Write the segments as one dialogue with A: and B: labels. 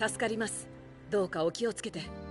A: 助かります。どうかお気をつけて。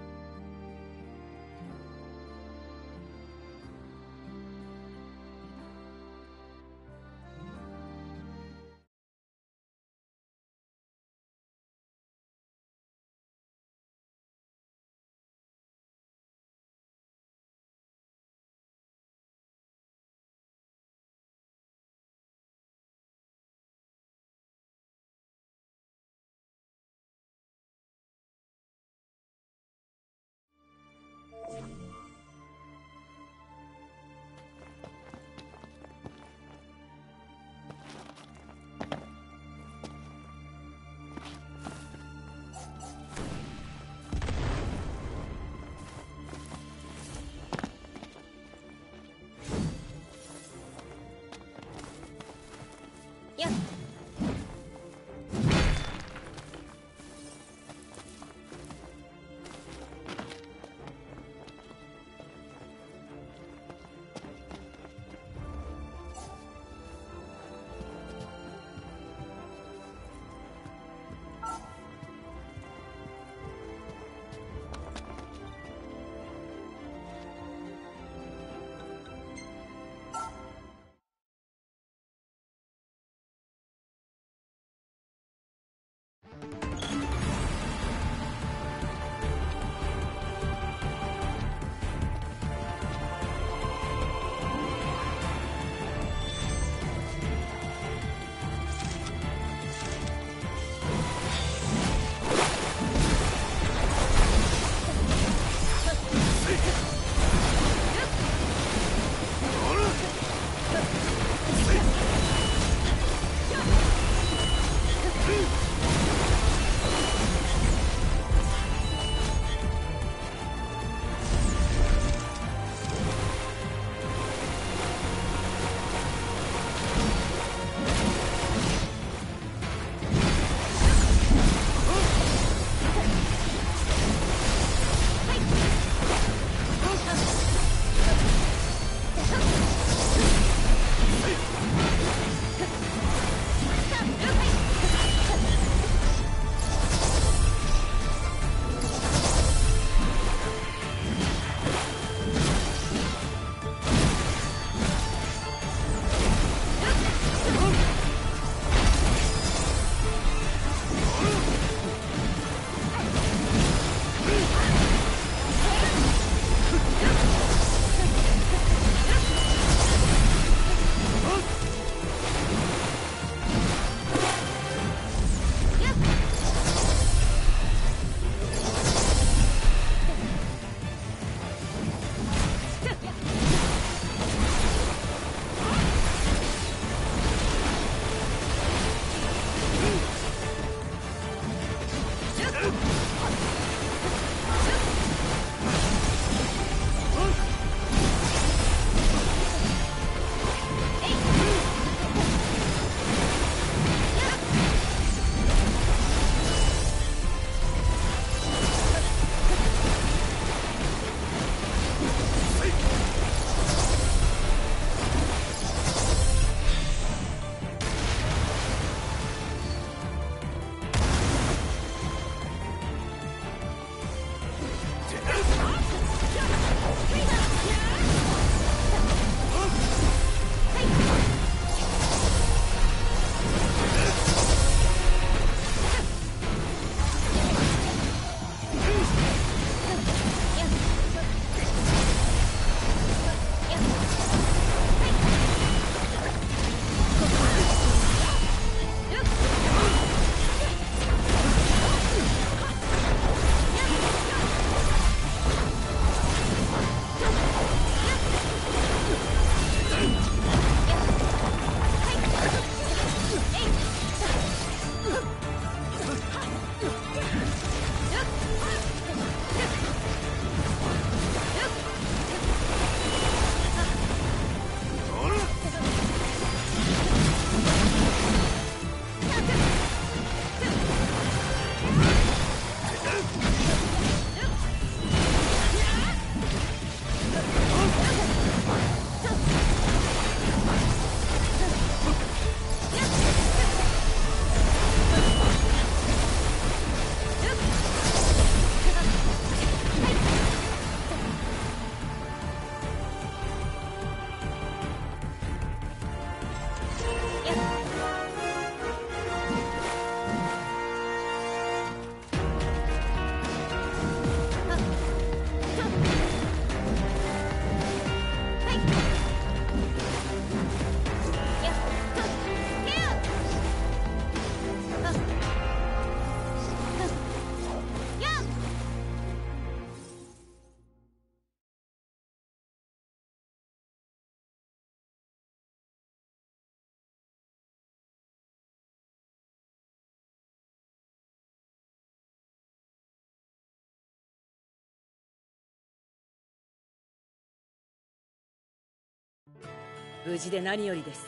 A: 無事で何よりです。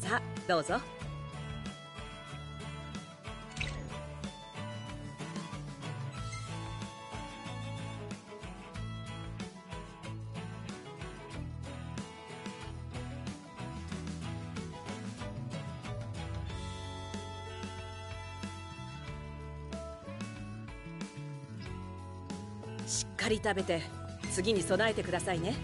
A: さあどうぞ。しっかり食べて次に備えてくださいね。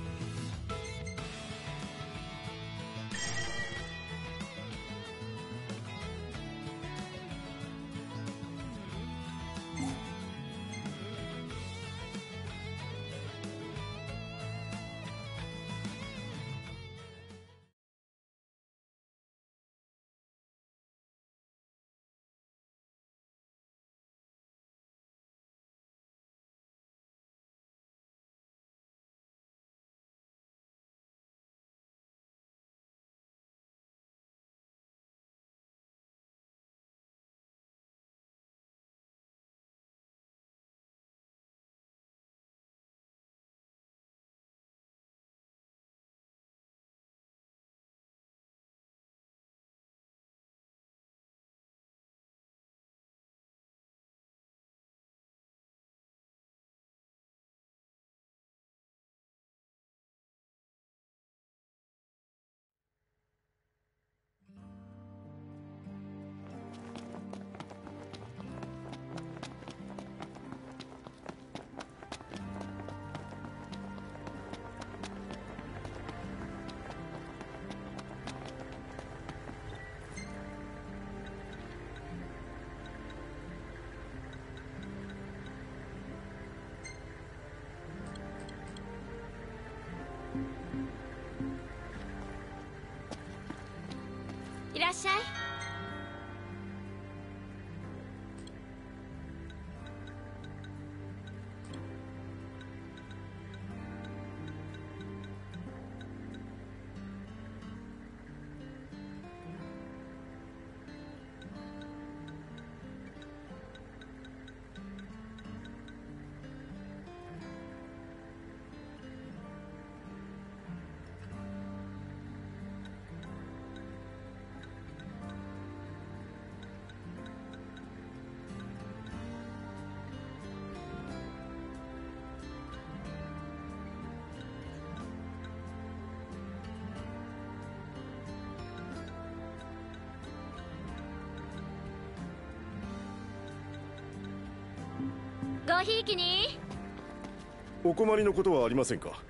B: いらっしゃいひいきに。
C: お困りのことはありませんか？